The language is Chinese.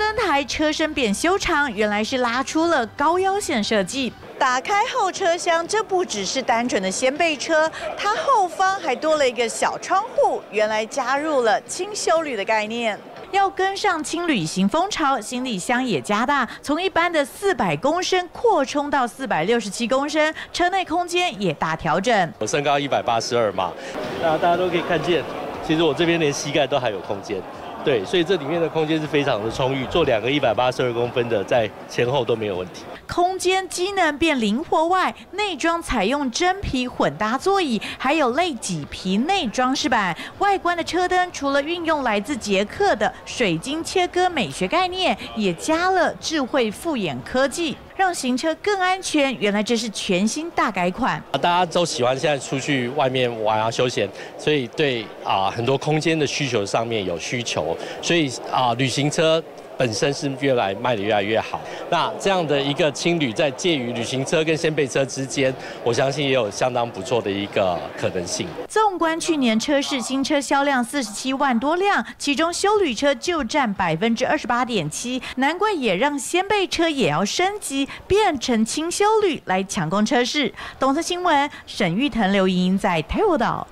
灯台车身变修长，原来是拉出了高腰线设计。打开后车厢，这不只是单纯的掀背车，它后方还多了一个小窗户，原来加入了轻修旅的概念。要跟上轻旅行风潮，行李箱也加大，从一般的四百公升扩充到四百六十七公升，车内空间也大调整。我身高一百八十二嘛，那大家都可以看见，其实我这边连膝盖都还有空间。对，所以这里面的空间是非常的充裕，坐两个一百八十二公分的，在前后都没有问题。空间机能变灵活外，内装采用真皮混搭座椅，还有类麂皮内装饰板。外观的车灯除了运用来自捷克的水晶切割美学概念，也加了智慧复眼科技。让行车更安全，原来这是全新大改款。大家都喜欢现在出去外面玩啊休闲，所以对啊很多空间的需求上面有需求，所以啊旅行车。本身是越来卖的越来越好，那这样的一个轻旅在介于旅行车跟掀背车之间，我相信也有相当不错的一个可能性。纵观去年车市新车销量四十七万多辆，其中修旅车就占百分之二十八点七，难怪也让掀背车也要升级变成轻修旅来抢攻车市。董特新闻，沈玉腾、刘莹在台湾岛。